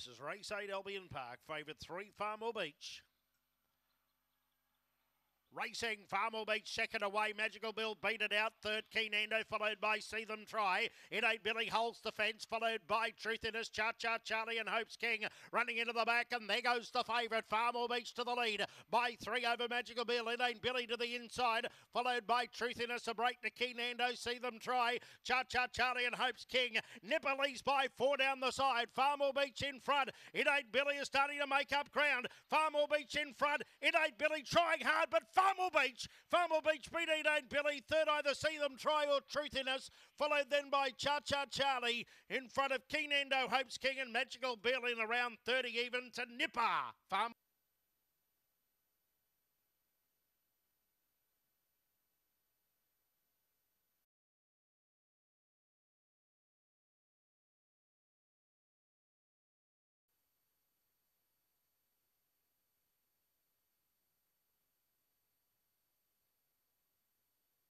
This is race eight Albion Park, favourite oh three Farmwell Beach. Racing, Farmwell Beach second away, Magical Bill beat it out, third Keen Endo, followed by See Them Try. It ain't Billy holds the fence, followed by Truthiness, Cha Cha Charlie and Hopes King running into the back, and there goes the favourite, Farmwell Beach to the lead by three over Magical Bill. It ain't Billy to the inside, followed by Truthiness, a break to Keen Endo, See Them Try. Cha Cha Charlie and Hopes King. Nipper leads by four down the side, Farmwell Beach in front. It ain't Billy is starting to make up ground. Farmwell Beach in front. It ain't Billy trying hard, but Farmwell Beach. Farmwell Beach beat Ain't Billy. Third either See Them Try or Truthiness. Followed then by Cha Cha Charlie in front of Endo, Hopes King and Magical Bill in around 30 even to Nipper. Farm.